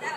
That's